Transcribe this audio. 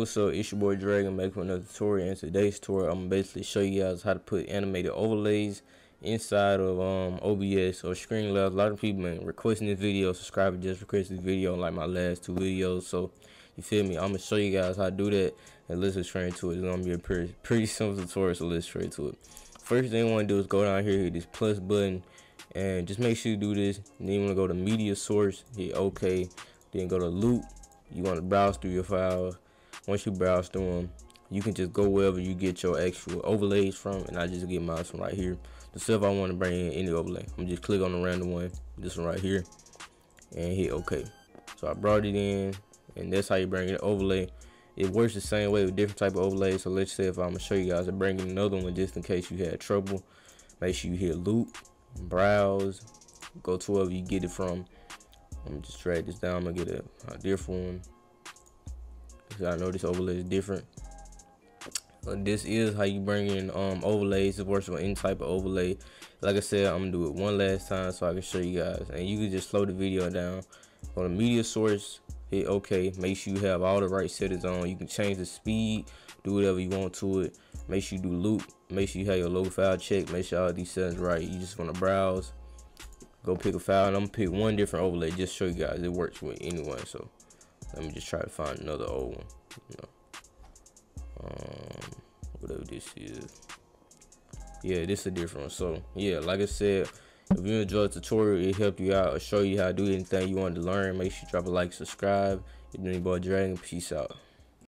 up? It's your boy Dragon making another tutorial. In today's tutorial, I'm gonna basically show you guys how to put animated overlays inside of um, OBS or Streamlabs. A lot of people been requesting this video. Subscriber just requested this video like my last two videos. So you feel me? I'm gonna show you guys how to do that and let's get straight to it. It's gonna be a pretty pretty simple tutorial. So let's straight to it. First thing you want to do is go down here, hit this plus button, and just make sure you do this. Then you want to go to media source, hit OK, then go to loop. You want to browse through your files once you browse through them you can just go wherever you get your actual overlays from and I just get mine from right here. The stuff I want to bring in any overlay. I'm just click on the random one this one right here and hit OK so I brought it in and that's how you bring an overlay. It works the same way with different type of overlays. So let's say if I'm gonna show you guys I bring in another one just in case you had trouble. Make sure you hit loop browse go to wherever you get it from. I'm just drag this down I'm gonna get a, a different one I know this overlay is different. This is how you bring in um, overlays. It works with any type of overlay. Like I said, I'm gonna do it one last time so I can show you guys. And you can just slow the video down. Go to media source, hit OK. Make sure you have all the right settings on. You can change the speed, do whatever you want to it. Make sure you do loop. Make sure you have your load file check. Make sure all these settings right. You just wanna browse. Go pick a file and I'm gonna pick one different overlay just show you guys it works with anyone. So let me just try to find another old one. You know, um, whatever this is. Yeah, this is a different one. So yeah, like I said, if you enjoyed the tutorial, it helped you out or show you how to do anything you wanted to learn, make sure you drop a like, subscribe. It's been your boy Dragon. Peace out.